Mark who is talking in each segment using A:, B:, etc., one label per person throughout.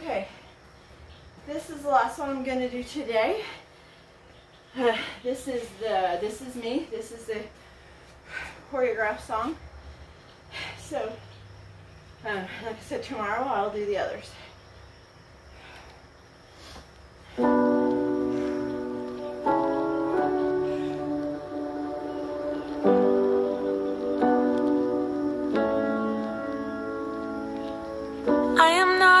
A: Okay, this is the last one I'm gonna do today. Uh, this is the this is me. This is the choreographed song. So, uh, like I said, tomorrow I'll do the others.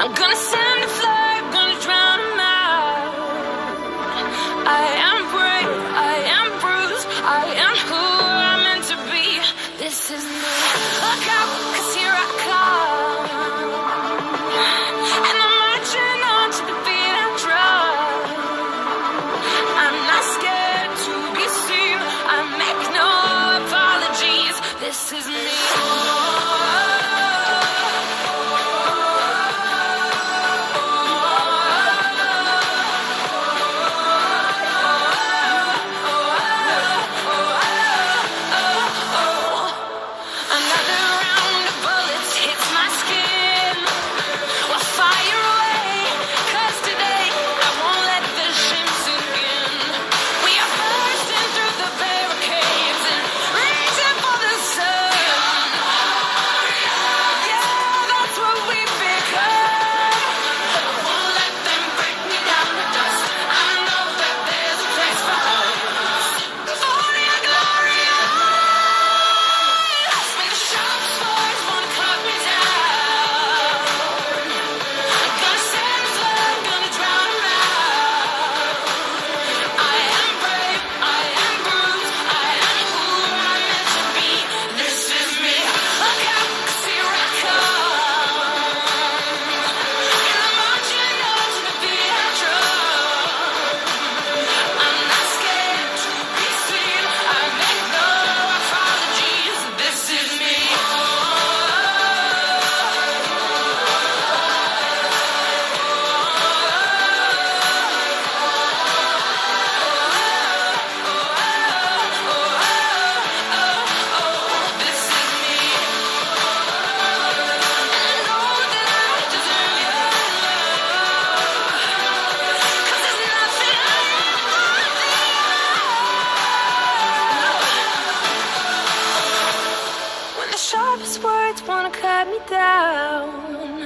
B: I'm gonna send a flood, gonna out. I am brave, I am bruised, I am who I'm meant to be. This is me. Look out, cause here I come. And I'm marching on to the beat of drum. I'm not scared to be seen. I make no apologies. This is me. Wanna cut me down,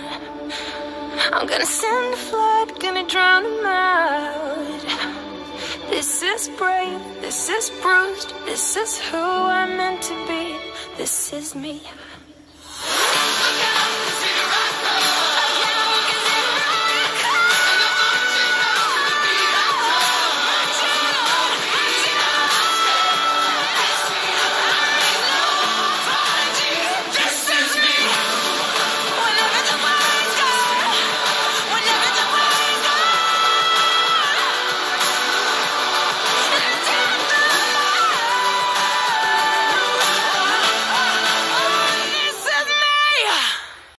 B: I'm gonna send a flood, gonna drown drown 'em out. This is brave, this is bruised, this is who I'm meant to be. This is me.